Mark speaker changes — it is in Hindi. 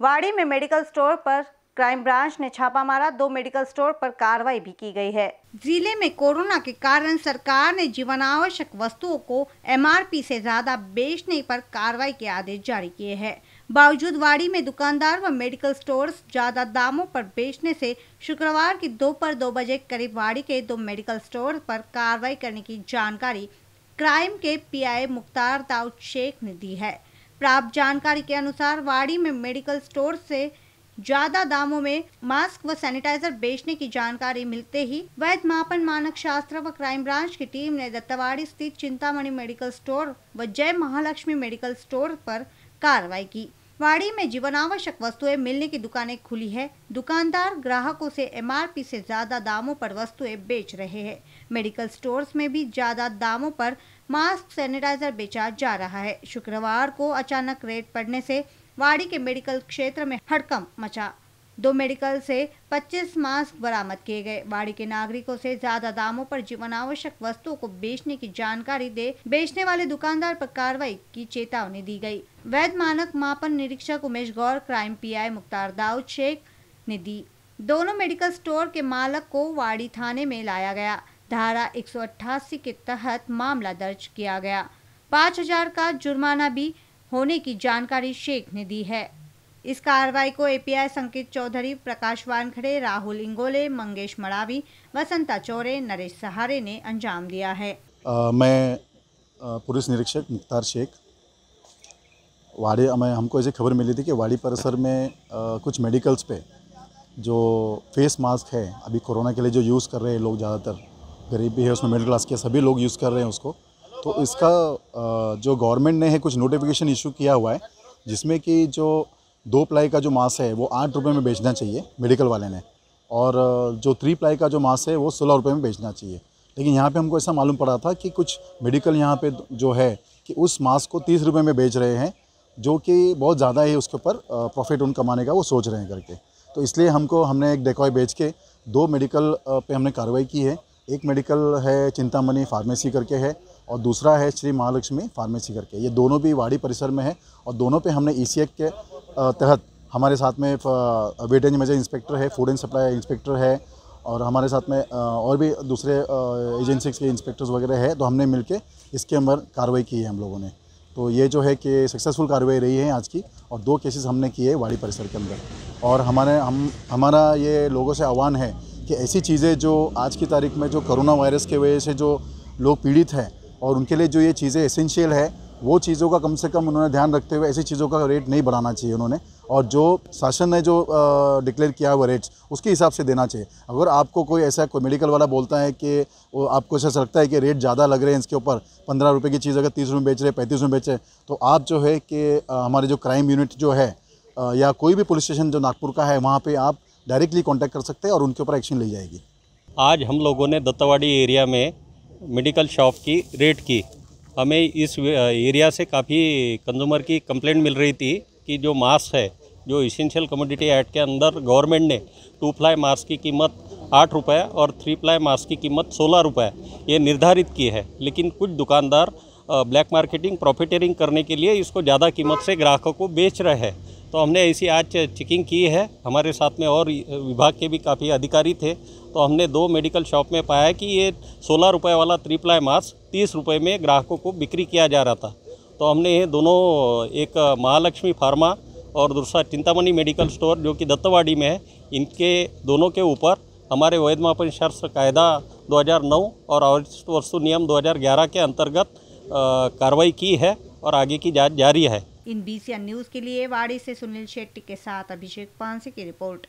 Speaker 1: वाड़ी में मेडिकल स्टोर पर क्राइम ब्रांच ने छापा मारा। दो मेडिकल स्टोर पर कार्रवाई भी की गई है।
Speaker 2: ज़िले में कोरोना के कारण सरकार ने जीवनावश्यक वस्तुओं को एमआरपी से ज़्यादा बेचने पर कार्रवाई के आदेश जारी किए हैं। बावजूद वाड़ी में दुकानदार व मेडिकल स्टोर्स ज़्यादा दामों पर बेचने से शुक्रवार की दोपहर दो बजे करीब वाड़ी के दो मेडिकल स्टोर पर कार्रवाई करने की जानकारी क्राइम के पीआई मुख्तार दाऊद शेख ने दी है। प्राप्त जानकारी के अनुसार वाड़ी में मेडिकल स्टोर से ज़्यादा दामों में मास्क व सैनिटाइजर बेचने की जानकारी मिलते ही वैध मापन मानक शास्त्र व क्राइम ब्रांच की टीम ने दत्तवाड़ी स्थित चिंतामणि मेडिकल स्टोर व जय महालक्ष्मी मेडिकल स्टोर पर कार्रवाई की। वाड़ी में जीवन आवश्यक वस्तुएँ मिलने की दुकानें खुली है। दुकानदार ग्राहकों से एमआरपी से ज़्यादा दामों पर वस्तुएँ बेच रहे हैं। मेडिकल स्टोर्स में भी ज़्यादा दामों पर मास्क, सैनिटाइजर बेचा जा रहा है। शुक्रवार को अचानक रेट पड़ने से वाड़ी के मेडिकल क्षेत्र में हड़कम मचा। दो मेडिकल से 25 मास्क बरामद किए गए। बाड़ी के नागरिकों से ज़्यादा दामों पर जीवन आवश्यक वस्तुओं को बेचने की जानकारी दे बेचने वाले दुकानदार पर कार्रवाई की चेतावनी दी गई। वैध मानक मापन निरीक्षक उमेश गौर, क्राइम पीआई मुख्तार दाऊद शेख ने दी। दोनों मेडिकल स्टोर के मालक को वाड़ी थाने में लाया गया। धारा एक सौ अट्ठासी के तहत मामला दर्ज किया गया। पाँच हज़ार का जुर्माना भी होने की जानकारी शेख ने दी है। इस कार्रवाई को एपीआई संकित चौधरी प्रकाश वानखड़े राहुल इंगोले मंगेश मड़ावी वसंता चौरे नरेश सहारे ने अंजाम दिया है।
Speaker 3: आ, मैं पुलिस निरीक्षक मुख्तार शेख वाड़ी में हमको ऐसी खबर मिली थी कि वाड़ी परिसर में आ, कुछ मेडिकल्स पे जो फेस मास्क है अभी कोरोना के लिए जो यूज़ कर रहे हैं लोग ज़्यादातर गरीब है उसमें मिडिल क्लास के सभी लोग यूज़ कर रहे हैं उसको तो इसका आ, जो गवर्नमेंट ने है कुछ नोटिफिकेशन इशू किया हुआ है जिसमें कि जो दो प्लाई का जो मास है, वो आठ रुपये में बेचना चाहिए मेडिकल वाले ने। और जो थ्री प्लाई का जो मास है, वो सोलह रुपये में बेचना चाहिए। लेकिन यहाँ पे हमको ऐसा मालूम पड़ा था कि कुछ मेडिकल यहाँ पे जो है कि उस मास को तीस रुपये में बेच रहे हैं, जो कि बहुत ज़्यादा ही उसके ऊपर प्रॉफिट उन कमाने का, वो सोच रहे हैं करके। तो इसलिए हमको, हमने एक डेकॉय बेच के दो मेडिकल पे हमने कार्रवाई की है। एक मेडिकल है चिंतामणि फार्मेसी करके है और दूसरा है श्री महालक्ष्मी फार्मेसी करके। ये दोनों भी वाड़ी परिसर में है और दोनों पे हमने ई के तहत हमारे साथ में वेटेज मेजर इंस्पेक्टर है, फ़ूड एंड सप्लाई इंस्पेक्टर है, और हमारे साथ में और भी दूसरे एजेंसी के इंस्पेक्टर्स वगैरह है तो हमने मिलके इसके अंदर कार्रवाई की है हम लोगों ने। तो ये जो है कि सक्सेसफुल कार्रवाई रही है आज की, और दो केसेस हमने किए वाड़ी परिसर के अंदर। और हमारे, हम, हमारा ये लोगों से आह्वान है कि ऐसी चीज़ें जो आज की तारीख में जो करोना वायरस के वजह से जो लोग पीड़ित हैं, और उनके लिए जो ये चीज़ें एसेंशियल है वो चीज़ों का कम से कम उन्होंने ध्यान रखते हुए ऐसी चीज़ों का रेट नहीं बढ़ाना चाहिए उन्होंने। और जो शासन ने जो डिक्लेयर किया हुआ रेट्स उसके हिसाब से देना चाहिए। अगर आपको कोई ऐसा कोई मेडिकल वाला बोलता है कि वो आपको ऐसा लगता है कि रेट ज़्यादा लग रहे हैं इसके ऊपर, पंद्रह रुपये की चीज़ अगर तीस रुपये बेच रहे पैंतीस रुपये बेच रहे तो आप जो है कि हमारे जो क्राइम यूनिट जो है या कोई भी पुलिस स्टेशन जो नागपुर का है, वहाँ पर आप डायरेक्टली कॉन्टैक्ट कर सकते हैं और उनके ऊपर एक्शन ली जाएगी।
Speaker 4: आज हम लोगों ने दत्तावाड़ी एरिया में मेडिकल शॉप की रेट की। हमें इस एरिया से काफ़ी कंज्यूमर की कंप्लेंट मिल रही थी कि जो मास्क है, जो इसेंशियल कमोडिटी एक्ट के अंदर गवर्नमेंट ने टू प्लाई मास्क की कीमत आठ रुपये और थ्री प्लाई मास्क की कीमत सोलह रुपये ये निर्धारित की है। लेकिन कुछ दुकानदार ब्लैक मार्केटिंग प्रॉफिटेरिंग करने के लिए इसको ज़्यादा कीमत से ग्राहकों को बेच रहे हैं। तो हमने ऐसी आज चेकिंग की है। हमारे साथ में और विभाग के भी काफ़ी अधिकारी थे। तो हमने दो मेडिकल शॉप में पाया कि ये सोलह रुपये वाला त्रिप्लाई मास्क तीस रुपये में ग्राहकों को बिक्री किया जा रहा था। तो हमने ये दोनों, एक महालक्ष्मी फार्मा और दूसरा चिंतामणि मेडिकल स्टोर जो कि दत्तवाड़ी में है, इनके दोनों के ऊपर हमारे वैध मापन शास्त्र कायदा 2009 और वस्तु नियम 2011 के अंतर्गत कार्रवाई की है और आगे की जाँच जारी है।
Speaker 2: इन बीसीएन न्यूज़ के लिए वाड़ी से सुनील शेट्टी के साथ अभिषेक पांसे की रिपोर्ट।